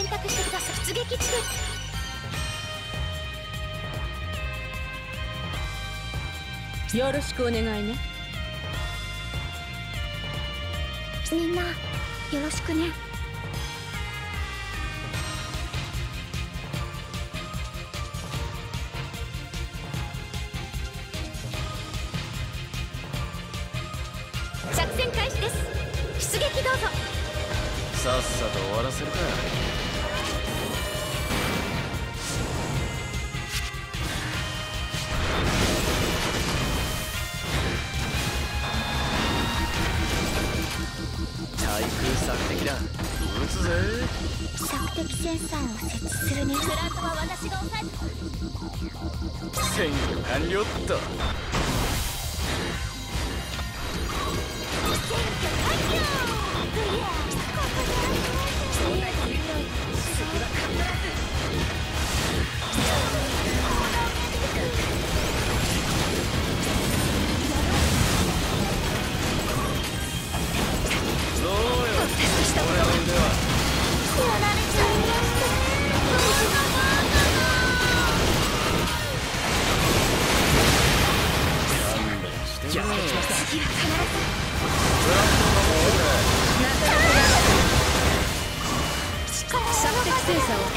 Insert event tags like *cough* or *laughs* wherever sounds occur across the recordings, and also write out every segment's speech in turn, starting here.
選択してください出撃地点よろしくお願いね。みんなよろしくね。作戦開始です。出撃どうぞ。さっさと終わらせるか。対空索敵だ撃つぜ？索敵センサーを設置するね。プラントは私が押さえ戦御完了っと。選挙完了。クリアここで。次は必ず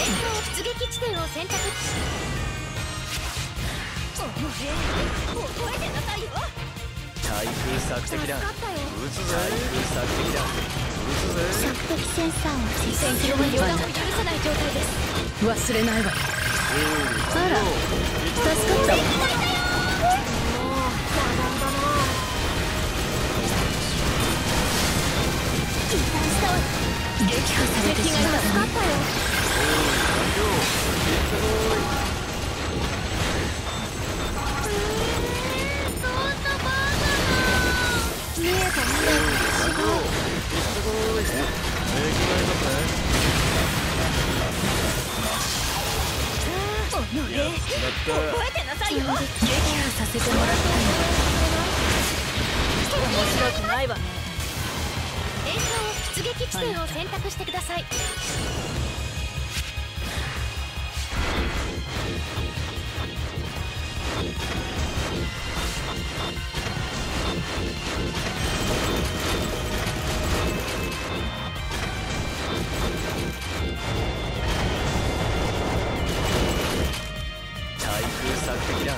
出撃地点を選択お前覚えてなさいよ対空索敵だ。撃つぜ対空索敵だ撃つぜ索敵センサーを設置戦するね況は予断を許さない状態です忘れないわあら助かったわ撃破されてしまったよ。見えた見えた覚えてなさいよ撃破させてもらった面白くないわね映像出撃地点を選択してくだ。さい敵だ撃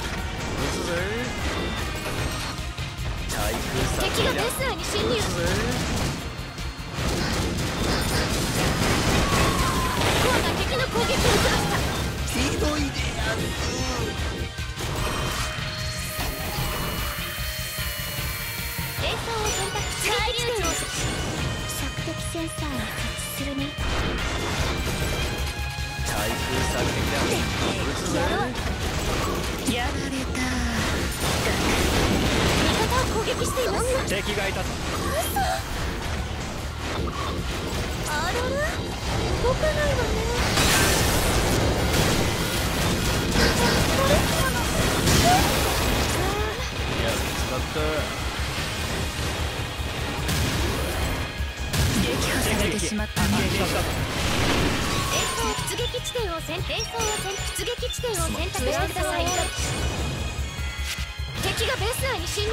つぜ対空索敵だ敵がベスナーに侵入。撃つぜコアが敵の攻撃を受けましたひどいでやるセンサーを設置するね対空索敵だ撃つぜやられた味方を攻撃しています敵がいたぞ。あらら動かないわねった出撃地点を選映像を選出撃地点を選択してください敵がベース内に侵入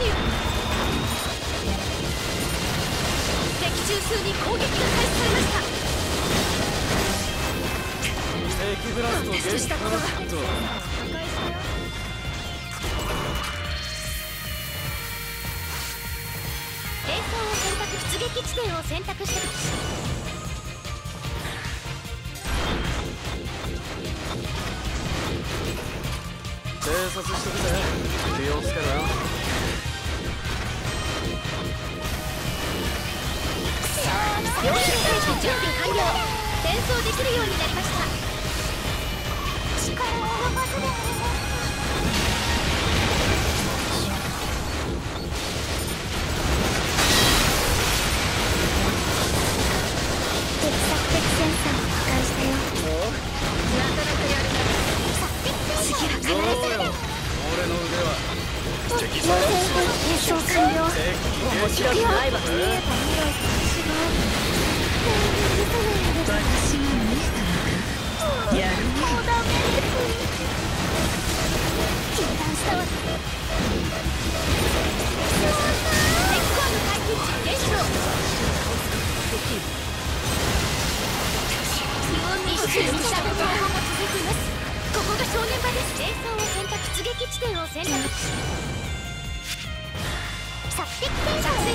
敵中枢に攻撃が開始されました敵ブラストテストしたことがゲット映像を選択出撃地点を選択して察しとくぜ気をつけろよ。4周回避準備完了転送できるようになりました力を及ばずで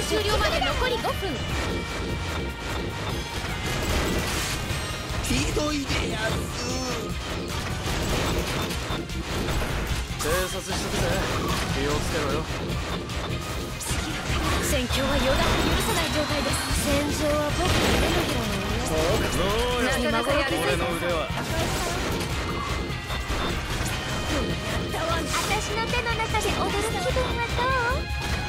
終了まで残り5分。ひどいでやんす偵察しとくぜ。気をつけろよ。戦況は予断を許さない状態です。戦場は僕の手のひらのどうよ俺の腕は私の手の中で踊る気分はどう *laughs*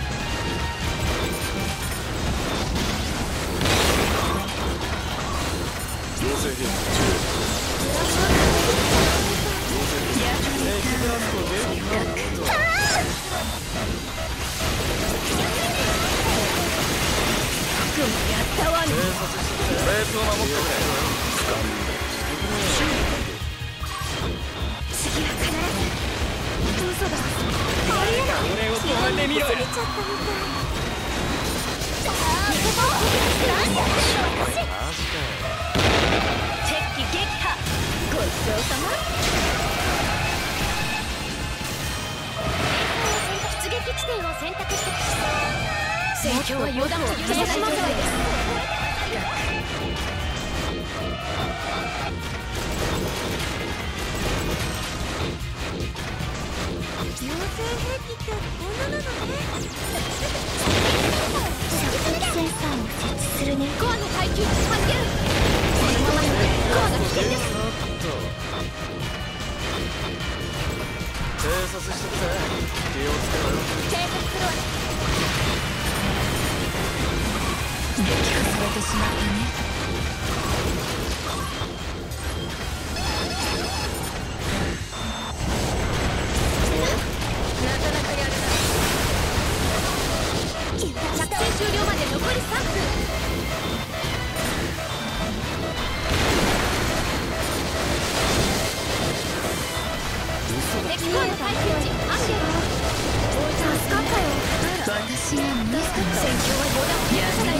マジかよ敵撃破ごちそうさま出撃地点を選択して戦況は予断を許さない状態です妖精兵器ってこんななのね。センサーを設置するねコアの耐久値半減終了まで残り3分私が見つか戦況は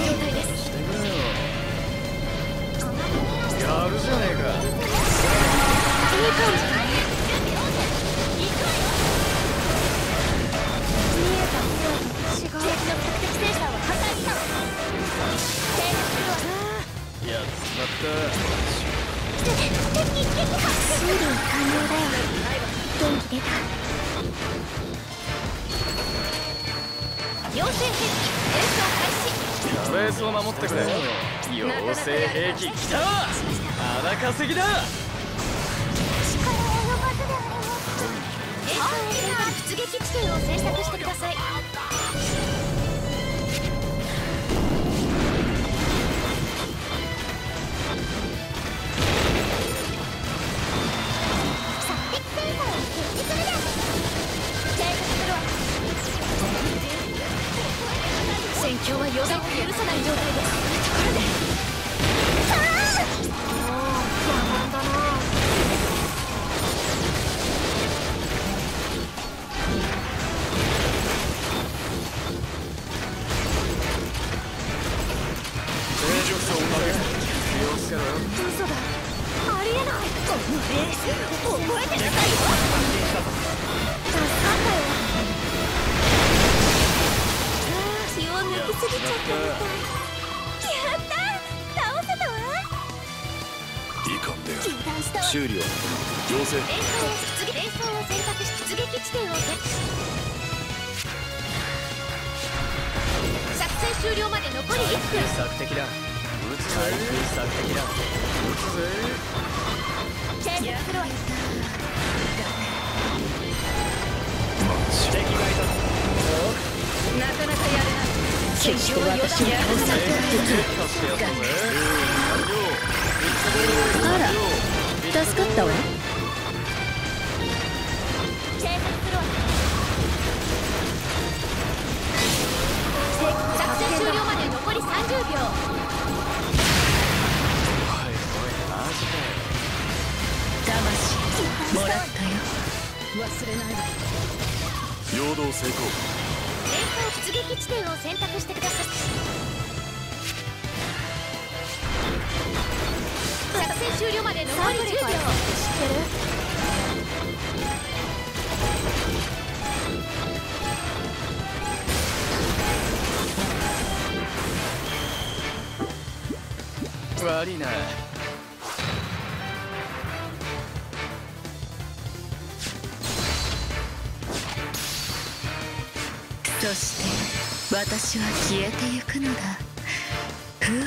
妖精兵器演奏開始ベースを守ってくれ妖精兵器来た穴稼ぎだ力及ばずであれも演奏を選択出撃地点を選択してください気を抜きすぎちゃったみたいやった倒せたわいかんで油断した修理を要請演奏を出撃演奏を選択し出撃地点を選作戦終了まで残り1分索敵だ撃つぜ索敵だ撃つぜ偵察するわなかなかやれない決して私を倒さないあら助かったわ。戦終了まで残り30秒。おいおいマジかよ。もらったよ。忘れないわ陽動成功撃地点を選択してください作戦終了まで残り10秒知ってる悪いな。そして私は消えてゆくのだ。ふわ